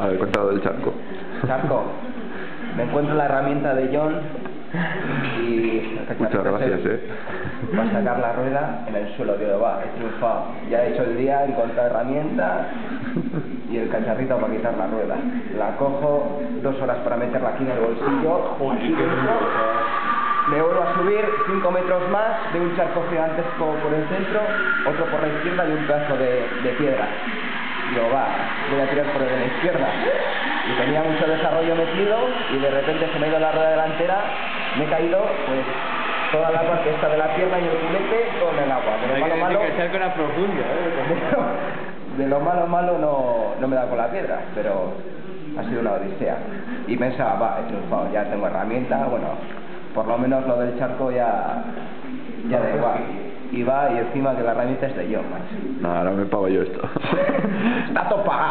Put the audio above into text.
A ver, cuéntalo del charco. Charco, me encuentro la herramienta de John y Muchas gracias, eh. Para sacar la rueda en el suelo, digo, va, he triunfado. Ya he hecho el día, he encontrado herramienta y el cacharrito para quitar la rueda. La cojo, dos horas para meterla aquí en el bolsillo, me vuelvo a subir 5 metros más de un charco gigantesco por el centro, otro por la izquierda y un pedazo de, de piedra. Digo, va, voy a tirar por la izquierda. Y tenía mucho desarrollo metido y de repente se me ha ido la rueda delantera, me he caído, pues toda la parte esta de la pierna y el culete con el agua. De lo malo malo, ¿eh? de lo malo malo no, no me da con la piedra, pero ha sido una odisea. Y pensaba, va, he triunfado, ya tengo herramienta, bueno, por lo menos lo del charco ya, ya da igual. Y va y encima que la herramienta es de yo, macho. Nada, ahora me pago yo esto. Está todo pagado.